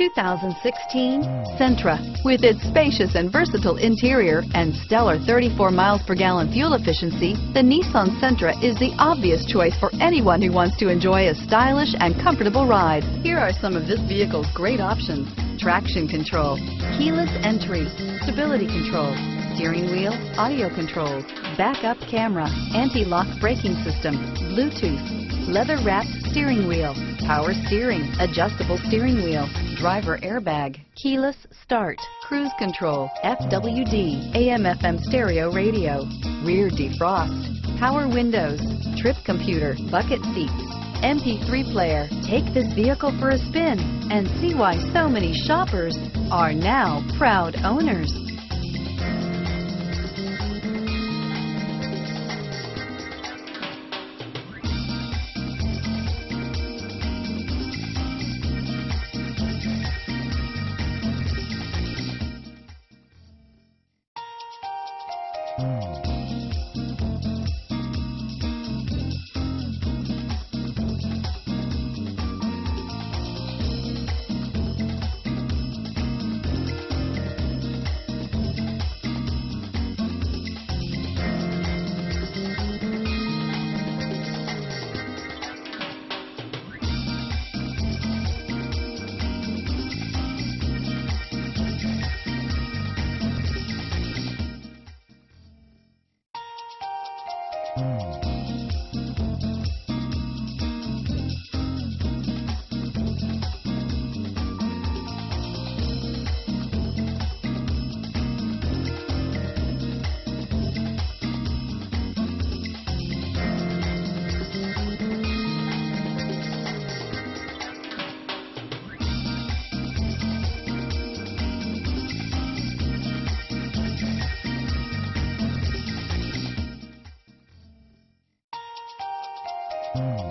2016 Sentra. With its spacious and versatile interior and stellar 34 miles per gallon fuel efficiency, the Nissan Sentra is the obvious choice for anyone who wants to enjoy a stylish and comfortable ride. Here are some of this vehicle's great options. Traction control, keyless entry, stability control, steering wheel, audio controls, backup camera, anti-lock braking system, Bluetooth, leather-wrapped steering wheel, power steering, adjustable steering wheel, driver airbag, keyless start, cruise control, FWD, AM FM stereo radio, rear defrost, power windows, trip computer, bucket seats, MP3 player. Take this vehicle for a spin and see why so many shoppers are now proud owners. Mm. うん。Mm.